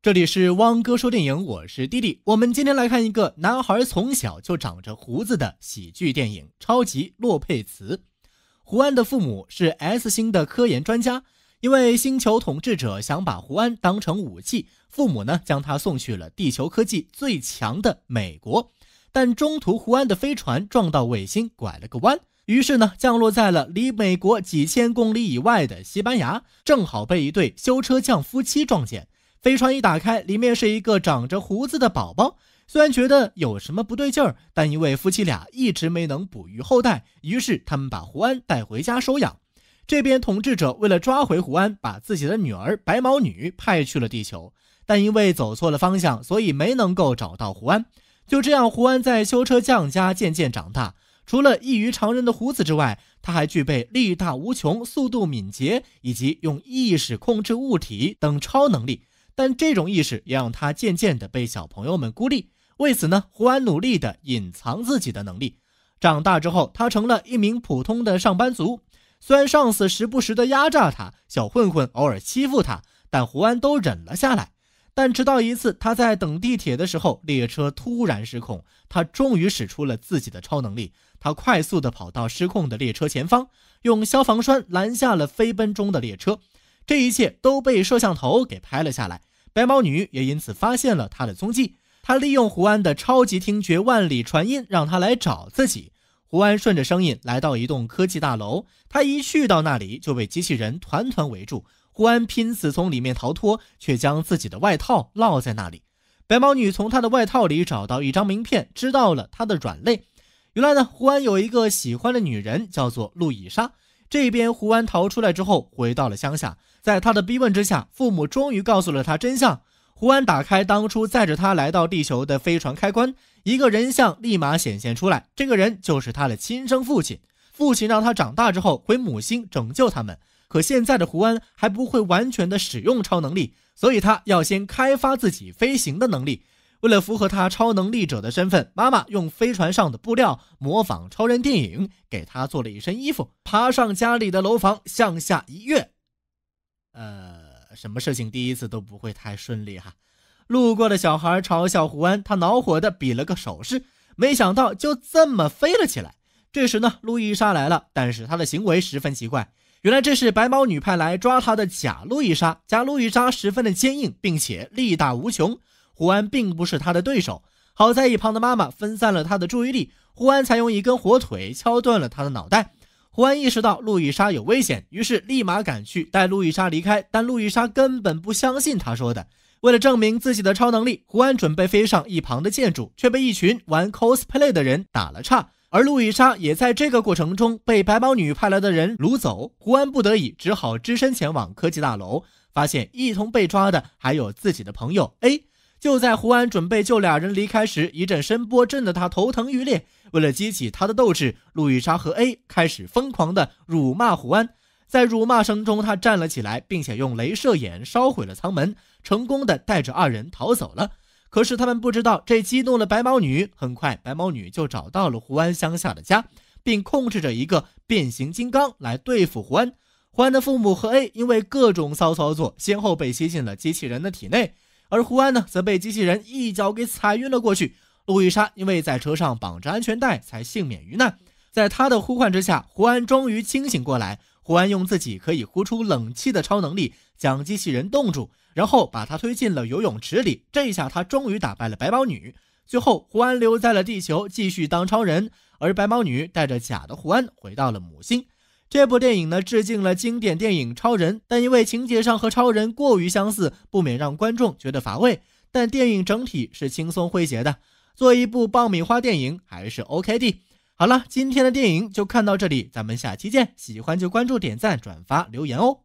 这里是汪哥说电影，我是弟弟。我们今天来看一个男孩从小就长着胡子的喜剧电影《超级洛佩茨》。胡安的父母是 S 星的科研专家，因为星球统治者想把胡安当成武器，父母呢将他送去了地球科技最强的美国。但中途胡安的飞船撞到卫星，拐了个弯，于是呢降落在了离美国几千公里以外的西班牙，正好被一对修车匠夫妻撞见。飞船一打开，里面是一个长着胡子的宝宝。虽然觉得有什么不对劲儿，但因为夫妻俩一直没能哺育后代，于是他们把胡安带回家收养。这边统治者为了抓回胡安，把自己的女儿白毛女派去了地球，但因为走错了方向，所以没能够找到胡安。就这样，胡安在修车匠家渐渐长大。除了异于常人的胡子之外，他还具备力大无穷、速度敏捷以及用意识控制物体等超能力。但这种意识也让他渐渐地被小朋友们孤立。为此呢，胡安努力地隐藏自己的能力。长大之后，他成了一名普通的上班族。虽然上司时不时地压榨他，小混混偶尔欺负他，但胡安都忍了下来。但直到一次，他在等地铁的时候，列车突然失控，他终于使出了自己的超能力。他快速地跑到失控的列车前方，用消防栓拦下了飞奔中的列车。这一切都被摄像头给拍了下来。白毛女也因此发现了他的踪迹。他利用胡安的超级听觉万里传音，让他来找自己。胡安顺着声音来到一栋科技大楼，他一去到那里就被机器人团团围住。胡安拼死从里面逃脱，却将自己的外套落在那里。白毛女从他的外套里找到一张名片，知道了他的软肋。原来呢，胡安有一个喜欢的女人，叫做路易莎。这边胡安逃出来之后，回到了乡下。在他的逼问之下，父母终于告诉了他真相。胡安打开当初载着他来到地球的飞船开关，一个人像立马显现出来。这个人就是他的亲生父亲。父亲让他长大之后回母星拯救他们。可现在的胡安还不会完全的使用超能力，所以他要先开发自己飞行的能力。为了符合他超能力者的身份，妈妈用飞船上的布料模仿超人电影，给他做了一身衣服，爬上家里的楼房向下一跃。呃，什么事情第一次都不会太顺利哈。路过的小孩嘲笑胡安，他恼火的比了个手势，没想到就这么飞了起来。这时呢，路易莎来了，但是她的行为十分奇怪。原来这是白毛女派来抓她的假路易莎，假路易莎十分的坚硬，并且力大无穷。胡安并不是他的对手，好在一旁的妈妈分散了他的注意力，胡安才用一根火腿敲断了他的脑袋。胡安意识到路易莎有危险，于是立马赶去带路易莎离开，但路易莎根本不相信他说的。为了证明自己的超能力，胡安准备飞上一旁的建筑，却被一群玩 cosplay 的人打了岔，而路易莎也在这个过程中被白毛女派来的人掳走。胡安不得已只好只身前往科技大楼，发现一同被抓的还有自己的朋友 A。就在胡安准备救俩人离开时，一阵声波震得他头疼欲裂。为了激起他的斗志，路易莎和 A 开始疯狂地辱骂胡安。在辱骂声中，他站了起来，并且用镭射眼烧毁了舱门，成功的带着二人逃走了。可是他们不知道，这激怒了白毛女。很快，白毛女就找到了胡安乡下的家，并控制着一个变形金刚来对付胡安。胡安的父母和 A 因为各种骚操作，先后被吸进了机器人的体内。而胡安呢，则被机器人一脚给踩晕了过去。路易莎因为在车上绑着安全带，才幸免于难。在他的呼唤之下，胡安终于清醒过来。胡安用自己可以呼出冷气的超能力，将机器人冻住，然后把他推进了游泳池里。这一下，他终于打败了白毛女。最后，胡安留在了地球，继续当超人，而白毛女带着假的胡安回到了母星。这部电影呢，致敬了经典电影《超人》，但因为情节上和超人过于相似，不免让观众觉得乏味。但电影整体是轻松诙谐的，做一部爆米花电影还是 OK 的。好了，今天的电影就看到这里，咱们下期见。喜欢就关注、点赞、转发、留言哦。